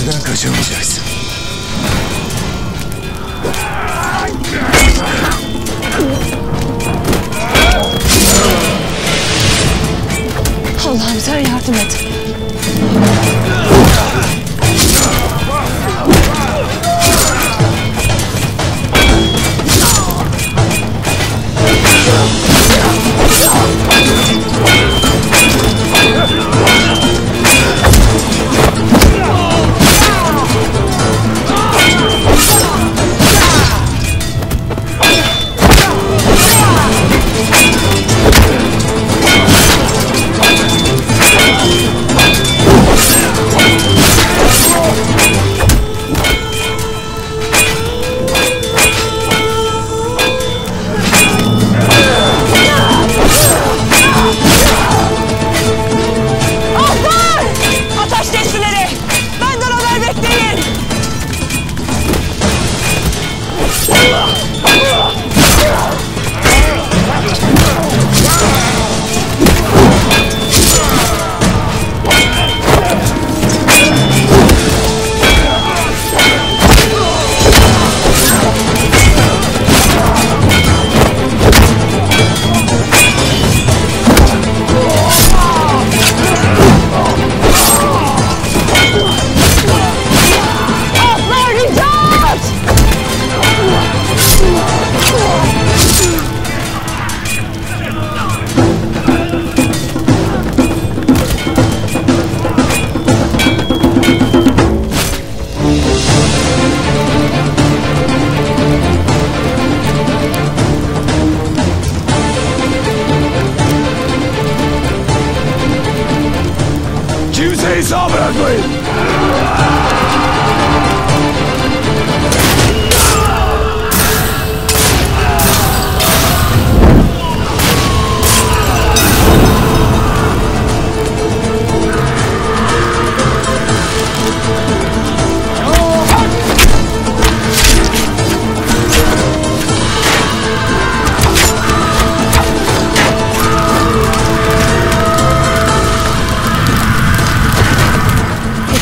köprüden kaçamayacaksın. Allah'ım sen yardım et.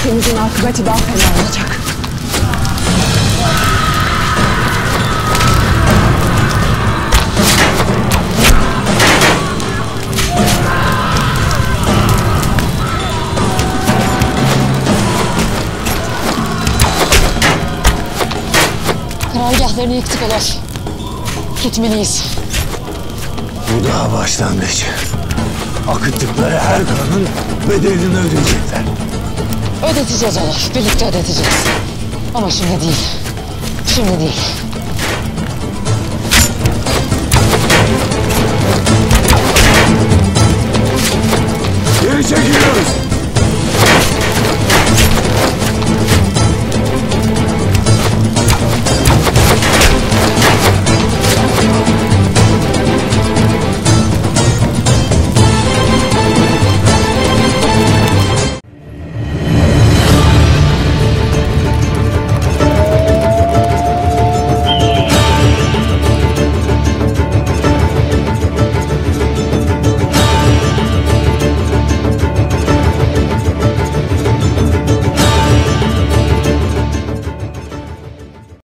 Hepimizin akıbeti daha fena olacak. Karargahlarını yıktık Ulaş. Gitmeliyiz. Bu daha başlangıç. Akıttıkları her kanın bedelini ödeyecekler. Ödeteceğiz Olaf. Birlikte ödeteceğiz. Ama şimdi değil. Şimdi değil.